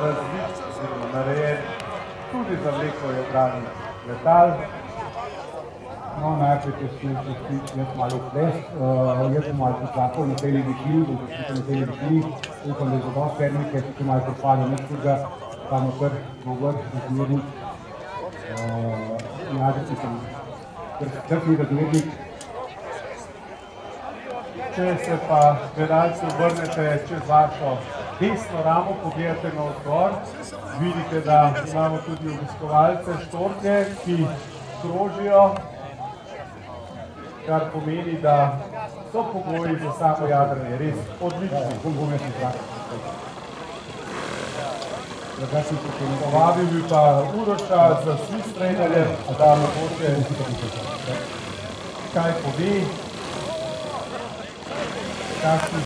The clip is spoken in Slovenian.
različno narejen, tudi za vleko je brani letal. No, najprej te si čestit, jaz malo ples, uh, eh, jaz sem malo pričakal na tej ligi šil, bom pričakal na tej ligi šil, upam, da je zadal sedmike, se tu malo pripadal nekega, samo kar dober, razmernik, uh, eh, jadrci sem krpni razmernik, Če se pa gledalci obrnete čez vašo desno ramo, pogledate na odgor, vidite, da imamo tudi obiskovalce štorke, ki krožijo, kar pomeni, da so pogoji za samo jadranje res odlični. Bom bom jaz izračal. Povabil bi pa Uroša za svi strenerje, da mogoče kaj pove, kakšni